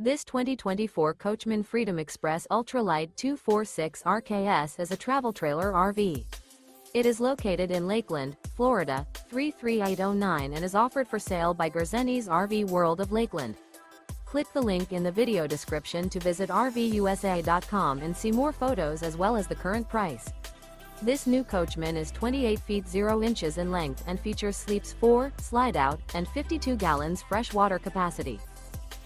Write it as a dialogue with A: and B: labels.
A: This 2024 Coachmen Freedom Express Ultra Lite 246 RKS is a travel trailer RV. It is located in Lakeland, Florida, 33809 and is offered for sale by Gerzeny's RV World of Lakeland. Click the link in the video description to visit RVUSA.com and see more photos as well as the current price. This new Coachmen is 28 feet 0 inches in length and features sleeps 4, slide out, and 52 gallons fresh water capacity.